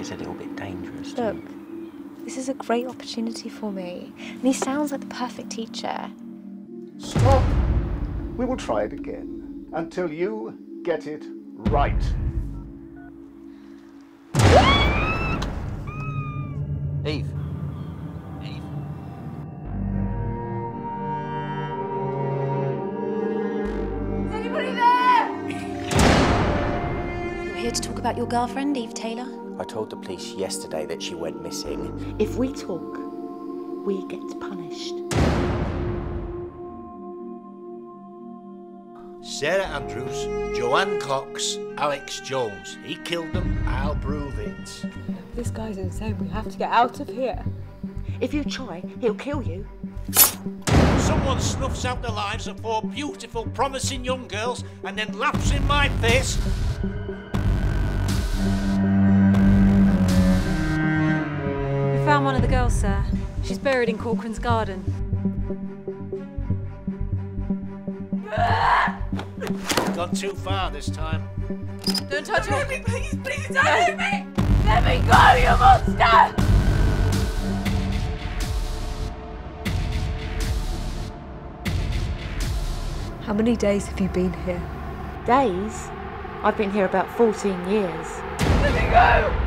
a little bit dangerous. Look, this is a great opportunity for me. And he sounds like the perfect teacher. Stop! We will try it again until you get it right. Eve. Here to talk about your girlfriend, Eve Taylor? I told the police yesterday that she went missing. If we talk, we get punished. Sarah Andrews, Joanne Cox, Alex Jones. He killed them, I'll prove it. This guy's insane. We have to get out of here. If you try, he'll kill you. Someone snuffs out the lives of four beautiful, promising young girls and then laughs in my face. Found one of the girls, sir. She's buried in Corcoran's garden. Gone too far this time. Don't touch me. Please, please, don't hit me. Let me go, you monster. How many days have you been here? Days? I've been here about 14 years. Let me go. Let me go.